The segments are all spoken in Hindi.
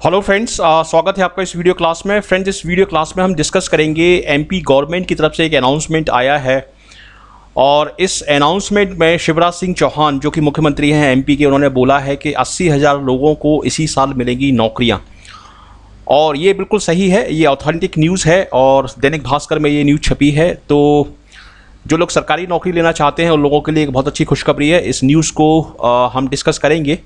हेलो फ्रेंड्स स्वागत है आपका इस वीडियो क्लास में। फ्रेंड्स इस वीडियो क्लास में हम डिस्कस करेंगे एमपी गवर्नमेंट की तरफ़ से एक अनाउंसमेंट आया है। और इस अनाउंसमेंट में शिवराज सिंह चौहान, जो कि मुख्यमंत्री हैं एमपी के, उन्होंने बोला है कि अस्सी हज़ार लोगों को इसी साल मिलेंगी नौकरियाँ। और ये बिल्कुल सही है, ये ऑथेंटिक न्यूज़ है, और दैनिक भास्कर में ये न्यूज़ छपी है। तो जो लोग सरकारी नौकरी लेना चाहते हैं, उन लोगों के लिए एक बहुत अच्छी खुशखबरी है। इस न्यूज़ को हम डिस्कस करेंगे।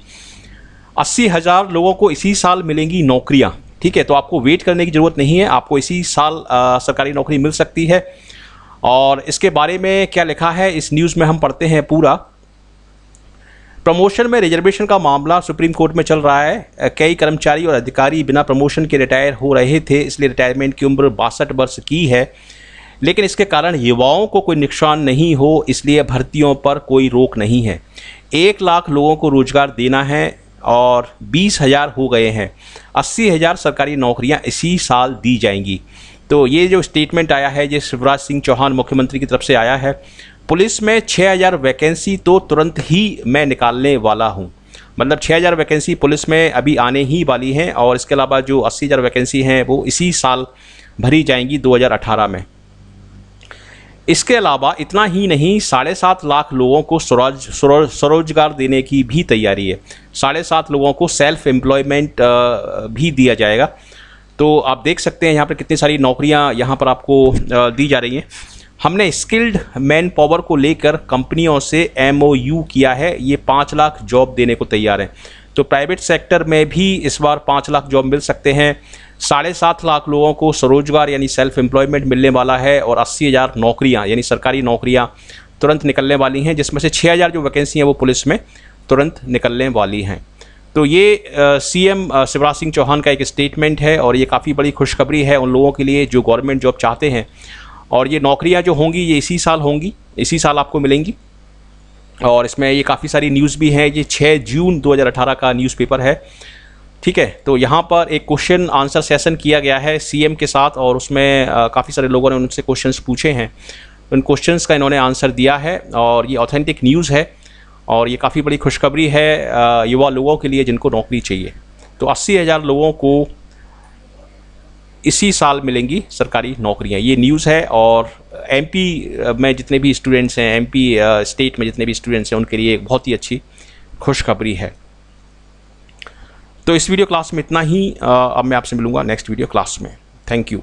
अस्सी हज़ार लोगों को इसी साल मिलेंगी नौकरियाँ। ठीक है तो आपको वेट करने की ज़रूरत नहीं है आपको इसी साल आ, सरकारी नौकरी मिल सकती है। और इसके बारे में क्या लिखा है इस न्यूज़ में हम पढ़ते हैं पूरा। प्रमोशन में रिजर्वेशन का मामला सुप्रीम कोर्ट में चल रहा है। कई कर्मचारी और अधिकारी बिना प्रमोशन के रिटायर हो रहे थे इसलिए रिटायरमेंट की उम्र बासठ वर्ष की है। लेकिन इसके कारण युवाओं को कोई नुकसान नहीं हो इसलिए भर्तियों पर कोई रोक नहीं है। एक लाख लोगों को रोज़गार देना है और बीस हज़ार हो गए हैं। अस्सी हज़ार सरकारी नौकरियाँ इसी साल दी जाएँगी। तो ये जो स्टेटमेंट आया है, ये शिवराज सिंह चौहान मुख्यमंत्री की तरफ़ से आया है, पुलिस में छः हज़ार वैकेंसी तो तुरंत ही मैं निकालने वाला हूँ। मतलब छः हज़ार वैकेंसी पुलिस में अभी आने ही वाली हैं और इसके अलावा जो अस्सी हज़ार वैकेंसी हैं, वो इसी साल भरी जाएँगी 2018 में। इसके अलावा इतना ही नहीं, साढ़े सात लाख लोगों को स्वरोज स्वरोजगार देने की भी तैयारी है। साढ़े सात लोगों को सेल्फ एम्प्लॉयमेंट भी दिया जाएगा। तो आप देख सकते हैं यहाँ पर कितनी सारी नौकरियाँ यहाँ पर आपको दी जा रही हैं। हमने स्किल्ड मैन पावर को लेकर कंपनियों से एमओयू किया है। ये पाँच लाख जॉब देने को तैयार हैं। तो प्राइवेट सेक्टर में भी इस बार पाँच लाख जॉब मिल सकते हैं। साढ़े सात लाख लोगों को स्वरोजगार यानी सेल्फ एम्प्लॉयमेंट मिलने वाला है और अस्सी हज़ार नौकरियाँ, यानी सरकारी नौकरियाँ तुरंत निकलने वाली हैं, जिसमें से छः हज़ार जो वैकेंसी हैं वो पुलिस में तुरंत निकलने वाली हैं। तो ये सी एम शिवराज सिंह चौहान का एक स्टेटमेंट है और ये काफ़ी बड़ी खुशखबरी है उन लोगों के लिए जो गवर्नमेंट जॉब चाहते हैं। और ये नौकरियाँ जो होंगी, ये इसी साल होंगी, इसी साल आपको मिलेंगी। और इसमें ये काफ़ी सारी न्यूज़ भी हैं। ये 6 जून 2018 का न्यूज़पेपर है। ठीक है? तो यहाँ पर एक क्वेश्चन आंसर सेशन किया गया है सीएम के साथ और उसमें काफ़ी सारे लोगों ने उनसे क्वेश्चंस पूछे हैं। उन क्वेश्चंस का इन्होंने आंसर दिया है और ये ऑथेंटिक न्यूज़ है और ये काफ़ी बड़ी खुशखबरी है युवा लोगों के लिए जिनको नौकरी चाहिए। तो अस्सी हज़ार लोगों को इसी साल मिलेंगी सरकारी नौकरियाँ। ये न्यूज़ है और एमपी में जितने भी स्टूडेंट्स हैं एमपी स्टेट में जितने भी स्टूडेंट्स हैं, उनके लिए एक बहुत ही अच्छी खुशखबरी है। तो इस वीडियो क्लास में इतना ही अब मैं आपसे मिलूँगा नेक्स्ट वीडियो क्लास में। Thank you